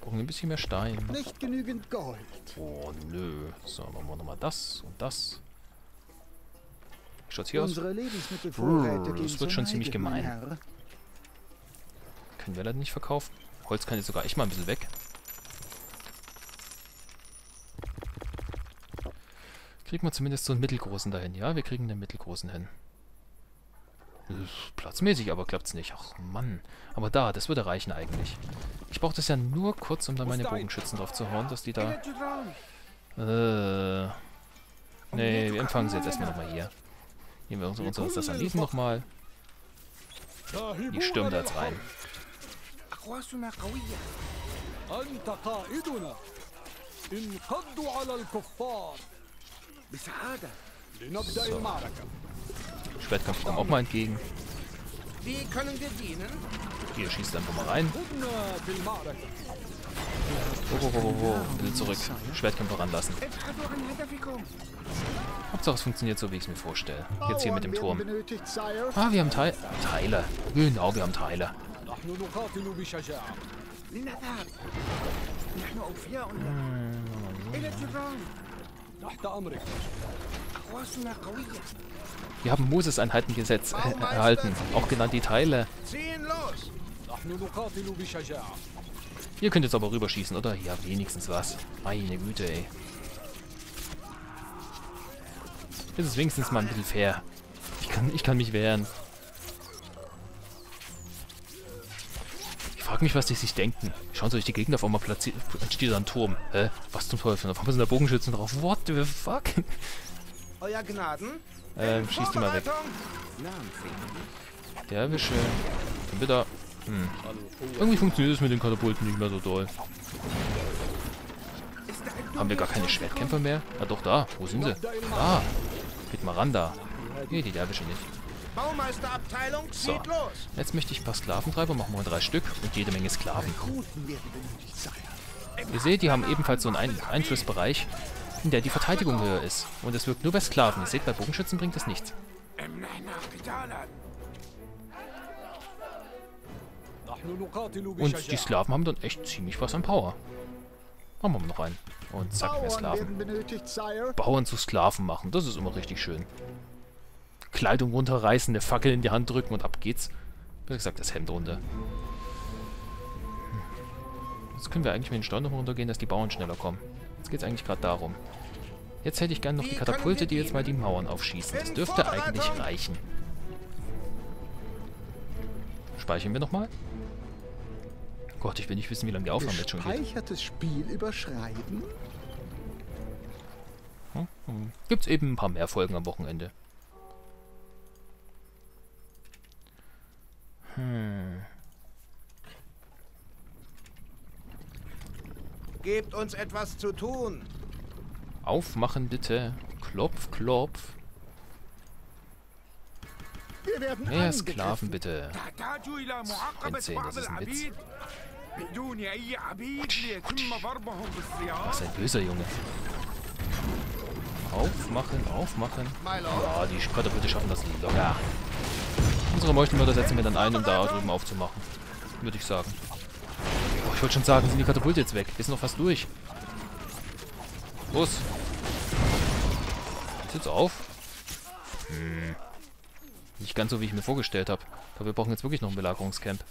Brauchen wir ein bisschen mehr Stein. Nicht genügend Gold. Oh, nö. So, machen wir nochmal das und das. Wie schaut's hier aus? Unsere Lebensmittelvorräte Brrr, das wird schon ziemlich gemein. Herr. Können wir leider nicht verkaufen. Holz kann jetzt sogar echt mal ein bisschen weg. Kriegen wir zumindest so einen mittelgroßen dahin. Ja, wir kriegen den mittelgroßen hin. Das ist Platzmäßig, aber klappt's nicht. Ach Mann. Aber da, das würde reichen eigentlich. Ich brauche das ja nur kurz, um da meine Bogenschützen drauf zu hauen, dass die da... Äh... Nee, wir empfangen sie jetzt erstmal nochmal hier. Nehmen wir uns, uns, uns das an diesen nochmal. Die stürmen da jetzt rein. أقواسنا قوية أنت قائدنا انقضوا على الكفار بسعادة لنبدأ المعركة Schwertkampf kommt auch mal entgegen. Wie können wir dienen? Hier, schießt einfach mal rein. كنا في المعركة Wo, wo, wo, wo, wo. Bitte zurück. Schwertkämpfer ranlassen. ابحثوا عن هدفكم Hauptsache es funktioniert so, wie ich es mir vorstelle. Jetzt hier mit dem Bauern werden Turm. benötigt, Sire. Ah, wir haben Teil Teile. Genau, wir haben Teile. نحن نقاتل بشجاعة لنذهب نحن أوفياء إلى الجدران تحت أمرك أقواسنا قوية wir haben Moses Einheiten gesetzt, äh, erhalten, auch genannt die Teile. Ihr könnt jetzt aber rüberschießen, oder? Ja, wenigstens was. Meine Güte, ey. Das ist wenigstens mal ein bisschen fair. Ich kann, ich kann mich wehren. Ich frage mich, was die sich denken. Schauen Sie euch die Gegner auf einmal platziert. Entsteht da ein Turm. Hä? Was zum Teufel? Auf einmal sind da Bogenschützen drauf. What the fuck? Euer Gnaden, ähm, schießt die mal weg. Schön. Dann bitte. Hm. Irgendwie funktioniert es mit den Katapulten nicht mehr so doll. Haben wir gar keine Schwertkämpfer mehr? Ah doch, da. Wo sind sie? Da. Geht mal ran da. Nee, die Derwische nicht. Baumeisterabteilung So. Jetzt möchte ich ein paar Sklaventreiber, machen wir drei Stück und jede Menge Sklaven. Ihr seht, die haben ebenfalls so einen Ein Einflussbereich, in der die Verteidigung höher ist. Und es wirkt nur bei Sklaven. Ihr Seht, bei Bogenschützen bringt das nichts. Und die Sklaven haben dann echt ziemlich was an Power. Machen wir mal noch einen. Und zack, mehr Sklaven. Bauern zu Sklaven machen, das ist immer richtig schön. Kleidung runterreißen, eine Fackel in die Hand drücken und ab geht's. Wie gesagt, das Hemd runter. Hm. Jetzt können wir eigentlich mit den Steuern noch runtergehen, dass die Bauern schneller kommen. Jetzt geht's eigentlich gerade darum. Jetzt hätte ich gerne noch die Katapulte, die jetzt mal die? Mauern aufschießen. Das dürfte eigentlich reichen. Speichern wir nochmal? Gott, ich will nicht wissen, wie lange die Aufnahme jetzt schon geht. Gespeichertes Spiel überschreiben. Hm? Hm. Gibt's eben ein paar mehr Folgen am Wochenende. Hm. Gebt uns etwas zu tun. Aufmachen bitte. Klopf, klopf. Mehr Sklaven bitte. 19, das ist ein Was ein böser Junge. Aufmachen, aufmachen. Ja, die Spreader schaffen das locker. Unsere Meuchenmörder setzen wir dann ein, um da drüben aufzumachen. Würde ich sagen. Ich wollte schon sagen, sind die Katapulte jetzt weg. Wir sind noch fast durch. Los. Ist jetzt auf? Hm. Nicht ganz so, wie ich mir vorgestellt habe. Aber wir brauchen jetzt wirklich noch ein Belagerungscamp.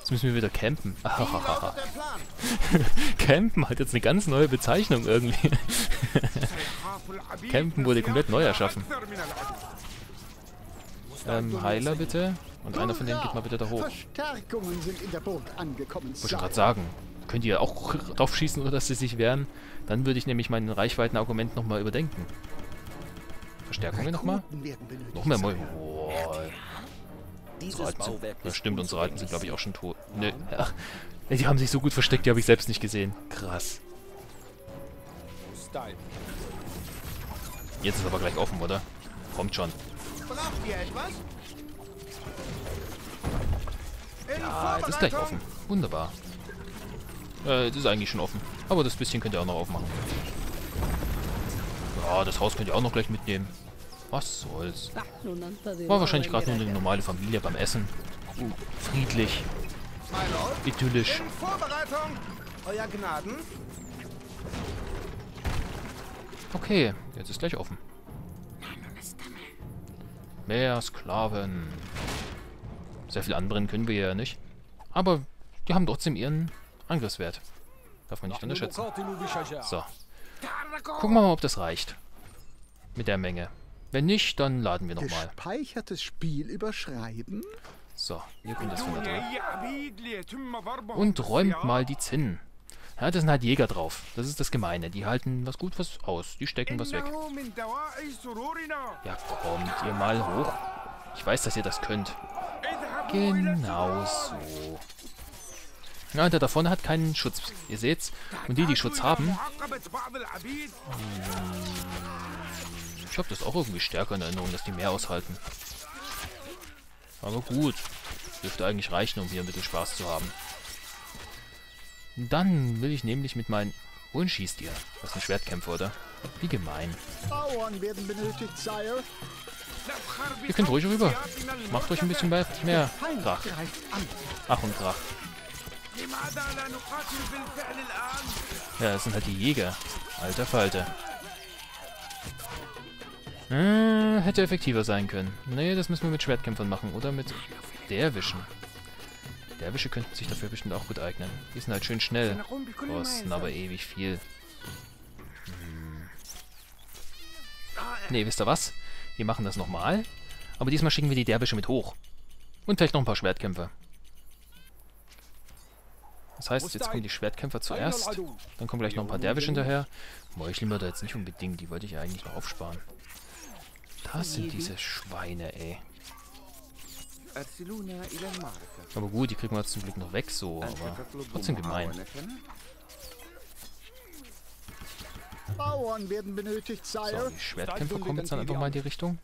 Jetzt müssen wir wieder campen. campen hat jetzt eine ganz neue Bezeichnung irgendwie. campen wurde komplett neu erschaffen. Ähm, Heiler bitte. Und einer von denen geht mal bitte da hoch. Verstärkungen sind in der Burg angekommen. Wollte ich gerade sagen. Könnt ihr auch draufschießen, oder dass sie sich wehren? Dann würde ich nämlich mein Reichweitenargument nochmal überdenken. Verstärkungen nochmal? Noch mehr Moin. Mäulen. das stimmt, unsere Reiten sind, glaube ich, auch schon tot. Nö. Ach, die haben sich so gut versteckt, die habe ich selbst nicht gesehen. Krass. Jetzt ist aber gleich offen, oder? Kommt schon. Braucht ihr etwas? Ah, jetzt ist gleich offen. Wunderbar. Äh, es ist eigentlich schon offen. Aber das bisschen könnt ihr auch noch aufmachen. Ja, das Haus könnt ihr auch noch gleich mitnehmen. Was soll's. War wahrscheinlich gerade nur eine normale Familie beim Essen. Uh, friedlich. Idyllisch. In Vorbereitung. Euer Gnaden. Okay, jetzt ist gleich offen. Mehr Sklaven. Sehr viel anbrennen können wir ja nicht. Aber die haben trotzdem ihren Angriffswert. Darf man nicht unterschätzen. So. Gucken wir mal, ob das reicht. Mit der Menge. Wenn nicht, dann laden wir nochmal. Gespeichertes Spiel überschreiben? So, ihr könnt das von da drin. Und räumt mal die Zinnen. Ja, das sind halt Jäger drauf. Das ist das Gemeine. Die halten was gut was aus. Die stecken was weg. Ja, kommt ihr mal hoch. Ich weiß, dass ihr das könnt. Genau so. Ja, und der da vorne hat keinen Schutz. Ihr seht's. Und die, die Schutz haben... Hm. Ich habe das auch irgendwie stärker in Erinnerung, dass die mehr aushalten. Aber gut. Dürfte eigentlich reichen, um hier ein bisschen Spaß zu haben. Dann will ich nämlich mit meinen... Wohin schießt ihr? Das ist ein Schwertkämpfer, oder? Wie gemein. Bauern werden benötigt, Sire. Ihr könnt ruhig rüber. Macht euch ein bisschen mehr Krach. Ach und Krach. Ja, das sind halt die Jäger. Alter Falter. Hm, hätte effektiver sein können. Nee, das müssen wir mit Schwertkämpfern machen oder mit Derwischen. Derwische könnten sich dafür bestimmt auch gut eignen. Die sind halt schön schnell, kosten aber ewig viel. Hm. Nee, wisst ihr was? Wir machen das nochmal. Aber diesmal schicken wir die Derwische mit hoch. Und vielleicht noch ein paar Schwertkämpfer. Das heißt, jetzt kommen die Schwertkämpfer zuerst. Dann kommen gleich noch ein paar Derwische hinterher. Boah, ich da jetzt nicht unbedingt. Die wollte ich ja eigentlich noch aufsparen. Das sind diese Schweine, ey. Aber gut, die kriegen wir jetzt zum Glück noch weg, so. Aber trotzdem gemein. Bauern werden benötigt, Sire. So, die Schwertkämpfer kommen jetzt dann einfach mal in die Richtung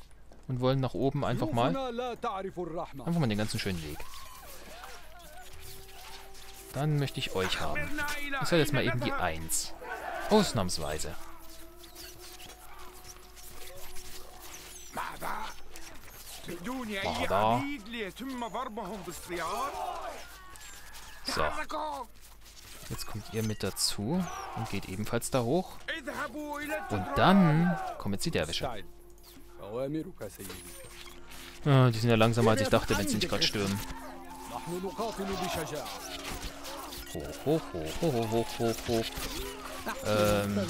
und wollen nach oben einfach mal einfach mal den ganzen schönen Weg. Dann möchte ich euch haben. Ich soll jetzt mal eben die 1. Ausnahmsweise. Mada. So. Jetzt kommt ihr mit dazu und geht ebenfalls da hoch. Und dann kommen jetzt die Derwische. Ah, die sind ja langsamer, als ich dachte, wenn sie nicht gerade stürmen. Hoch, hoch, hoch, hoch, hoch, hoch, hoch. Ähm. Mh.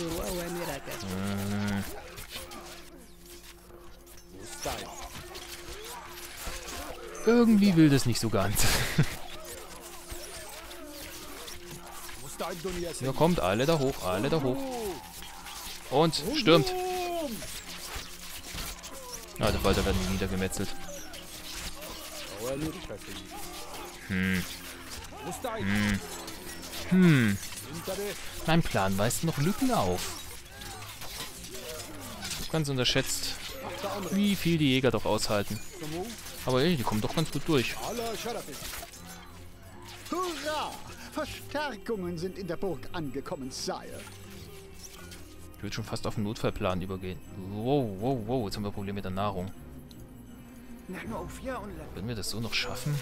Irgendwie will das nicht so ganz. Ja, kommt, alle da hoch, alle da hoch. Und stürmt. Ja, der Walter wird niedergemetzelt. Hm. Hm. Hm. Mein Plan weist noch Lücken auf. Ganz unterschätzt, wie viel die Jäger doch aushalten. Aber ey, die kommen doch ganz gut durch. Hurra! Verstärkungen sind in der Burg angekommen, Sire. Ich würde schon fast auf den Notfallplan übergehen. Wow, wow, wow, jetzt haben wir Probleme mit der Nahrung. Würden wir das so noch schaffen?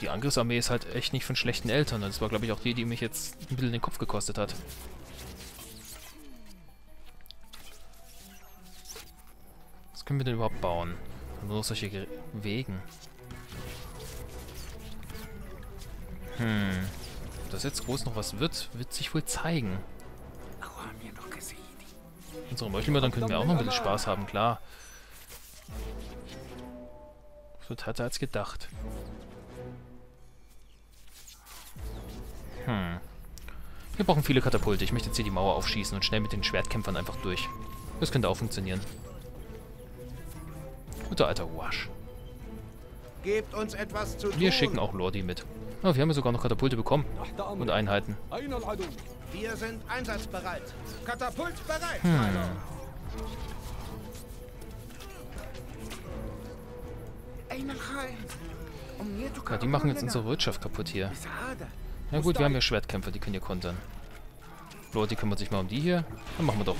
Die Angriffsarmee ist halt echt nicht von schlechten Eltern. Das war, glaube ich, auch die, die mich jetzt ein bisschen den Kopf gekostet hat. Was können wir denn überhaupt bauen? Nur solche Wegen. Hm. Ob das jetzt groß noch was wird, wird sich wohl zeigen. Unsere Meuchelmörder können wir auch noch ein bisschen Spaß haben, klar. So hat er als gedacht. Hm. Wir brauchen viele Katapulte. Ich möchte jetzt hier die Mauer aufschießen und schnell mit den Schwertkämpfern einfach durch. Das könnte auch funktionieren. Guter alter Wash. Gebt uns etwas zu tun. Wir schicken auch Lordi mit. Ja, wir haben ja sogar noch Katapulte bekommen. Und Einheiten. Wir sind einsatzbereit. Katapult bereit. Hm. Ja, die machen jetzt unsere Wirtschaft kaputt hier. Na ja, gut, wir haben ja Schwertkämpfer, die können hier kontern. Leute, kümmert sich mal um die hier. Dann machen wir doch,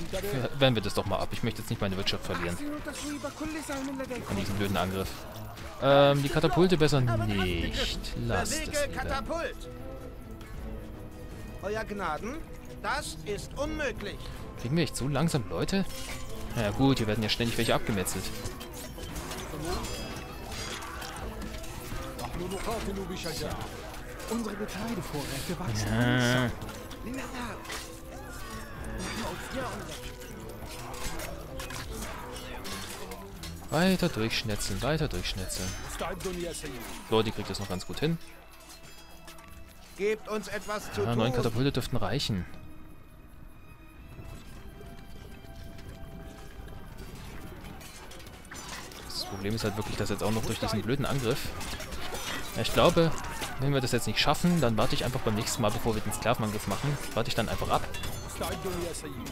werden wir das doch mal ab. Ich möchte jetzt nicht meine Wirtschaft verlieren. An diesem blöden Angriff. Ähm, die Katapulte besser nicht. Lass es lieber. Euer Gnaden, das ist unmöglich. Kriegen wir echt so langsam Leute? Na ja, gut, hier werden ja ständig welche abgemetzelt. Unsere Getreidevorräte wachsen. Ja. Weiter durchschnetzeln, weiter durchschnetzeln. So, die kriegt das noch ganz gut hin. Gebt uns etwas zu ja, neun Katapulte dürften reichen. Das Problem ist halt wirklich, dass jetzt auch noch durch diesen blöden Angriff... Ja, ich glaube, wenn wir das jetzt nicht schaffen, dann warte ich einfach beim nächsten Mal, bevor wir den Sklavenangriff machen, warte ich dann einfach ab. مستعد يا سيدي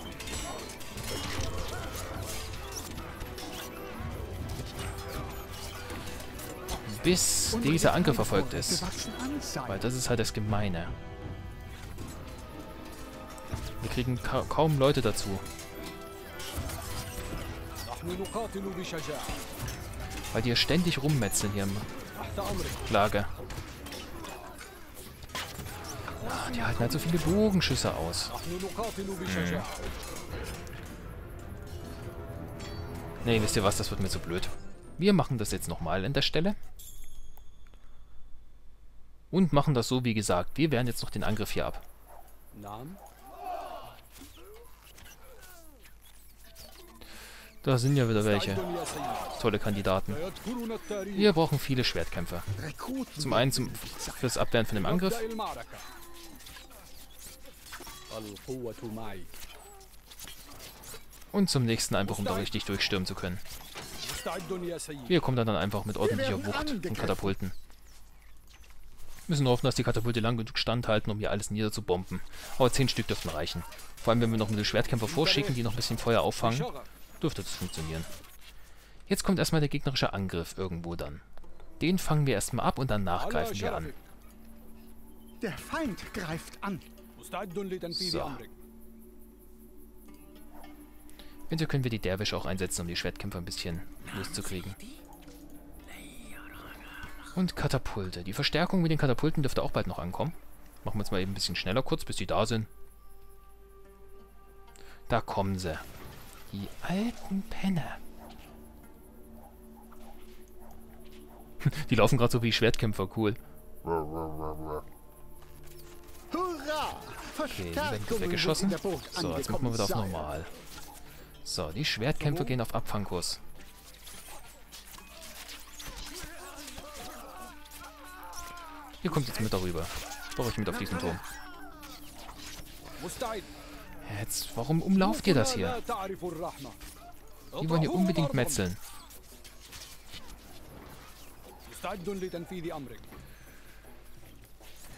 Bis Unsere dieser Angriff Getreidevorräte erfolgt ist. wachsen an, Sire. Weil das ist halt das Gemeine. Wir kriegen ka kaum Leute dazu. نحن نقاتل بشجاعة Weil die hier ständig rummetzeln hier im تحت أمرك Lager. Die halten halt so viele Bogenschüsse aus. Hm. Ne, wisst ihr was, das wird mir zu blöd. Wir machen das jetzt nochmal an der Stelle. Und machen das so, wie gesagt. Wir wehren jetzt noch den Angriff hier ab. Da sind ja wieder welche. Tolle Kandidaten. Wir brauchen viele Schwertkämpfer. Zum einen zum, fürs Abwehren von dem Angriff und zum nächsten einfach, um da richtig durchstürmen zu können. Wir kommen dann, dann einfach mit ordentlicher Wucht und Katapulten. Müssen hoffen, dass die Katapulte lang genug standhalten, um hier alles niederzubomben. Aber 10 Stück dürften reichen. Vor allem, wenn wir noch mit den Schwertkämpfer vorschicken, die noch ein bisschen Feuer auffangen, dürfte das funktionieren. Jetzt kommt erstmal der gegnerische Angriff irgendwo dann. Den fangen wir erstmal ab und danach greifen wir an. Der Feind greift an. So. Eventuell können wir die Derwische auch einsetzen, um die Schwertkämpfer ein bisschen loszukriegen. Und Katapulte. Die Verstärkung mit den Katapulten dürfte auch bald noch ankommen. Machen wir uns mal eben ein bisschen schneller kurz, bis die da sind. Da kommen sie. Die alten Penner. die laufen gerade so wie Schwertkämpfer, cool. Hurra! Okay, die werden geschossen. So, jetzt machen wir wieder auf normal. So, die Schwertkämpfe gehen auf Abfangkurs. Ihr kommt jetzt mit darüber. Brauche ich mit auf diesen Turm. Jetzt, warum umlauft ihr das hier? Die wollen hier unbedingt metzeln.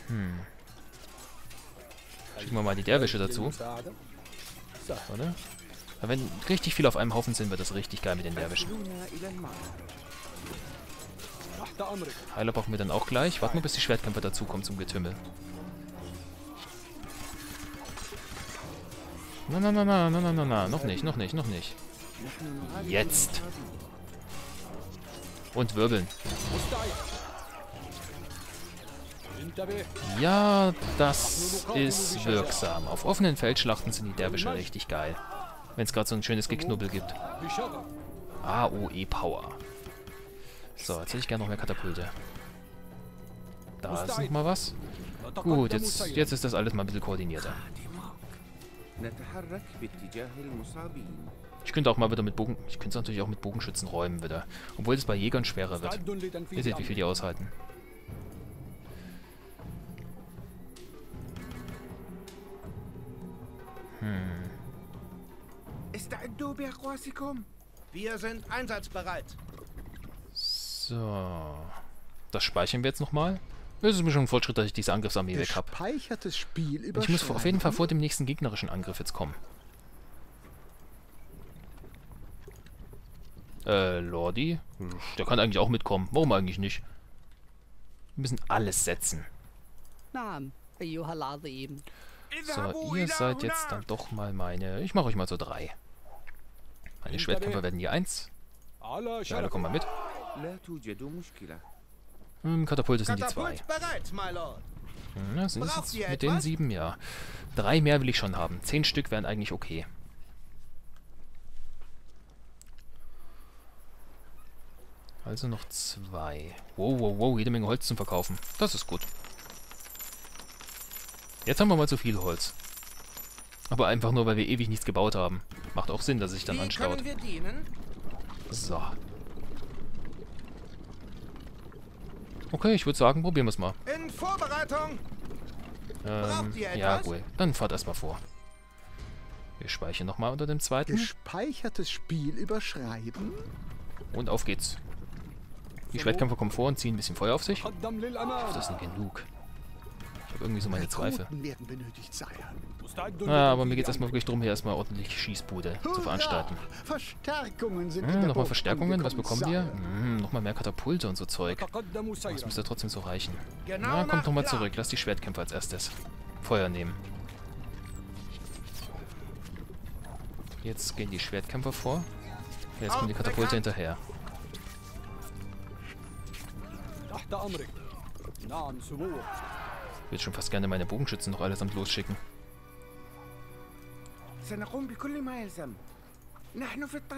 Hm. Schicken wir mal die Derwische dazu. So, ne? Aber wenn richtig viel auf einem Haufen sind, wird das richtig geil mit den Derwischen. Heiler brauchen wir dann auch gleich. Warten wir, bis die Schwertkämpfer dazukommen zum Getümmel. Na, na, na, na, na, na, na, na. Noch nicht, noch nicht, noch nicht. Jetzt. Und wirbeln. Ja, das ist wirksam. Auf offenen Feldschlachten sind die Derwische richtig geil. Wenn es gerade so ein schönes Geknubbel gibt. AOE Power. So, jetzt hätte ich gerne noch mehr Katapulte. Da ist noch mal was. Gut, jetzt, jetzt ist das alles mal ein bisschen koordinierter. Ich könnte auch mal wieder mit Bogen... Ich könnte es natürlich auch mit Bogenschützen räumen wieder. Obwohl es bei Jägern schwerer wird. Ihr seht, wie viel die aushalten. Berg Wir sind einsatzbereit. So. Das speichern wir jetzt nochmal. Es ist mir schon ein Fortschritt, dass ich diese Angriffsarmee weg habe. Ich muss auf jeden Fall vor dem nächsten gegnerischen Angriff jetzt kommen. Äh, Lordi? Der kann eigentlich auch mitkommen. Warum eigentlich nicht? Wir müssen alles setzen. So, ihr seid jetzt dann doch mal meine... Ich mache euch mal so drei. Meine Schwertkämpfer werden hier eins. Ja, alle kommen mal mit. Hm, Katapulte sind die zwei. Ja, hm, sind es jetzt mit den sieben, ja. Drei mehr will ich schon haben. Zehn Stück wären eigentlich okay. Also noch zwei. Wow, wow, wow, jede Menge Holz zum Verkaufen. Das ist gut. Jetzt haben wir mal zu viel Holz. Aber einfach nur, weil wir ewig nichts gebaut haben. Macht auch Sinn, dass sich dann Wie anstaut. So. Okay, ich würde sagen, probieren wir es mal. In Vorbereitung. Ähm, ja, gut. Dann fahrt erstmal vor. Wir speichern nochmal unter dem zweiten. Gespeichertes Spiel überschreiben. Und auf geht's. Die Schwertkämpfer kommen vor und ziehen ein bisschen Feuer auf sich. Ich hoffe, das sind genug. Ich habe irgendwie so meine Zweifel. Werden benötigt, Sire. Ah, aber mir geht es erstmal wirklich darum, hier erstmal ordentlich Schießbude zu veranstalten. Verstärkungen sind hm, nochmal Verstärkungen, was bekommen wir? Hm, nochmal mehr Katapulte und so Zeug. Oh, das müsste trotzdem so reichen. Na, kommt nochmal zurück, lass die Schwertkämpfer als erstes. Feuer nehmen. Jetzt gehen die Schwertkämpfer vor. Jetzt kommen die Katapulte hinterher. Ich würde schon fast gerne meine Bogenschützen noch allesamt losschicken.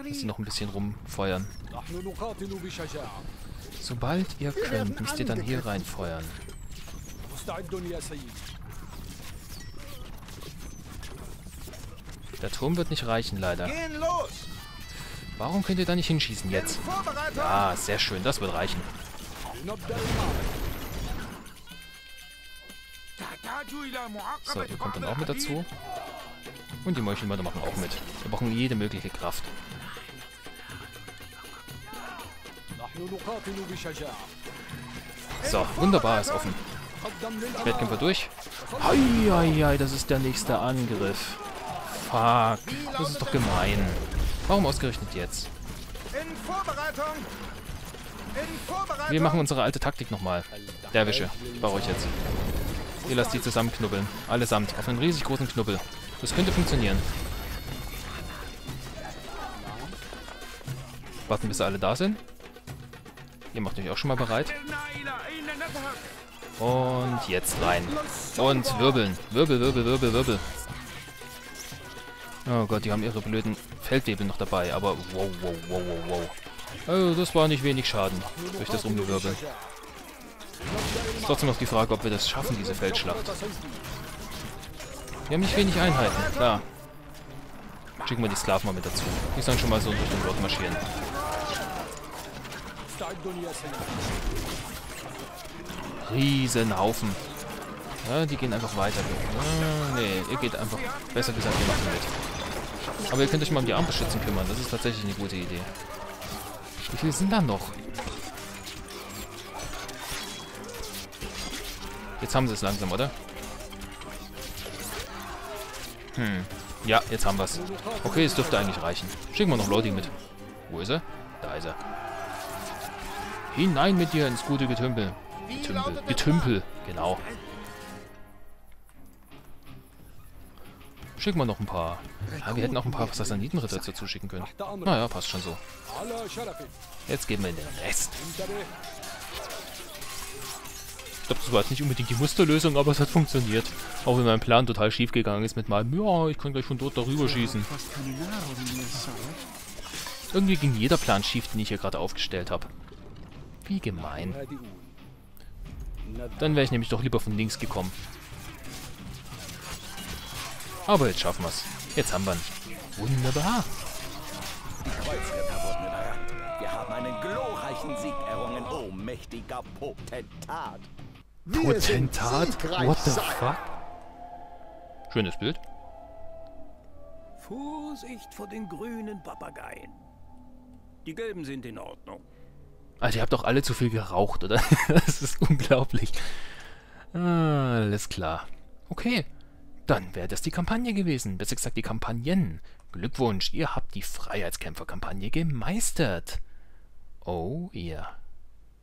Müssen noch ein bisschen rumfeuern. Sobald ihr könnt, müsst ihr dann hier reinfeuern. Der Turm wird nicht reichen, leider. Warum könnt ihr da nicht hinschießen jetzt? Ah, sehr schön, das wird reichen. So, ihr kommt dann auch mit dazu. Und die Meuchelmörder machen auch mit. Wir brauchen jede mögliche Kraft. So, wunderbar, ist offen. Wettkämpfer durch. Eieiei, das ist der nächste Angriff. Fuck, das ist doch gemein. Warum ausgerechnet jetzt? Wir machen unsere alte Taktik nochmal. Derwische, ich baue euch jetzt. Ihr lasst die zusammenknubbeln. Allesamt, auf einen riesig großen Knubbel. Das könnte funktionieren. Warten, bis alle da sind. Ihr macht euch auch schon mal bereit. Und jetzt rein. Und wirbeln. Wirbel, wirbel, wirbel, wirbel. Oh Gott, die haben ihre blöden Feldwebel noch dabei. Aber wow, wow, wow, wow, wow. Also das war nicht wenig Schaden durch das Umgewirbel. Ist trotzdem noch die Frage, ob wir das schaffen, diese Feldschlacht. Wir haben nicht wenig Einheiten, klar. Schicken wir die Sklaven mal mit dazu. Die sollen schon mal so durch den Ort marschieren. Riesenhaufen. Ja, die gehen einfach weiter. Ja, nee, ihr geht einfach, besser gesagt, ihr macht mit. Aber ihr könnt euch mal um die Armbeschützen kümmern. Das ist tatsächlich eine gute Idee. Wie viele sind da noch? Jetzt haben sie es langsam, oder? Hm. Ja, jetzt haben wir's. Okay, es dürfte eigentlich reichen. Schicken wir noch Lodi mit. Wo ist er? Da ist er. Hinein mit dir ins gute Getümpel. Getümpel. Getümpel, genau. Schicken wir noch ein paar. Ja, wir hätten auch ein paar Sassanidenritter dazu schicken können. Naja, passt schon so. Jetzt geben wir in den Rest glaube, das war jetzt nicht unbedingt die Musterlösung, aber es hat funktioniert. Auch wenn mein Plan total schief gegangen ist mit meinem, ja, ich kann gleich von dort darüber schießen. Irgendwie ging jeder Plan schief, den ich hier gerade aufgestellt habe. Wie gemein. Dann wäre ich nämlich doch lieber von links gekommen. Aber jetzt schaffen wir es. Jetzt haben wir ihn. Wunderbar. Die Kreuzritter wurden überrannt. Wir haben einen glorreichen Sieg errungen, oh, mächtiger Potentat. Potentat? What the fuck? Schönes Bild. Vorsicht vor den grünen Papageien. Die gelben sind in Ordnung. Alter, ihr habt doch alle zu viel geraucht, oder? das ist unglaublich. Ah, alles klar. Okay. Dann wäre das die Kampagne gewesen. Besser gesagt, die Kampagnen. Glückwunsch, ihr habt die Freiheitskämpfer-Kampagne gemeistert. Oh, ja.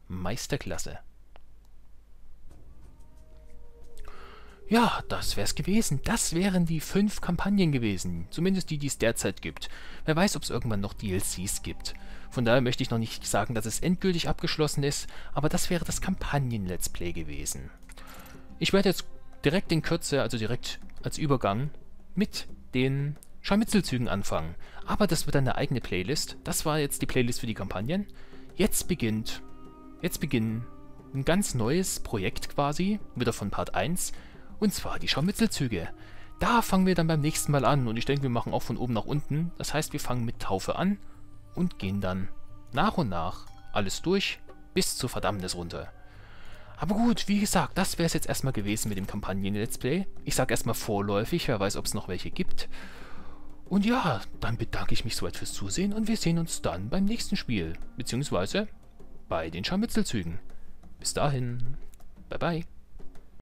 Meisterklasse. Ja, das wär's gewesen. Das wären die fünf Kampagnen gewesen. Zumindest die, die es derzeit gibt. Wer weiß, ob es irgendwann noch DLCs gibt. Von daher möchte ich noch nicht sagen, dass es endgültig abgeschlossen ist, aber das wäre das Kampagnen-Let's Play gewesen. Ich werde jetzt direkt in Kürze, also direkt als Übergang, mit den Scharmützelzügen anfangen. Aber das wird eine eigene Playlist. Das war jetzt die Playlist für die Kampagnen. Jetzt beginnt, jetzt beginnen ein ganz neues Projekt quasi, wieder von Part 1, und zwar die Scharmützelzüge. Da fangen wir dann beim nächsten Mal an und ich denke, wir machen auch von oben nach unten. Das heißt, wir fangen mit Taufe an und gehen dann nach und nach alles durch bis zur Verdammnis runter. Aber gut, wie gesagt, das wäre es jetzt erstmal gewesen mit dem Kampagnen-Let's Play. Ich sage erstmal vorläufig, wer weiß, ob es noch welche gibt. Und ja, dann bedanke ich mich soweit fürs Zusehen und wir sehen uns dann beim nächsten Spiel, beziehungsweise bei den Scharmützelzügen. Bis dahin, bye bye.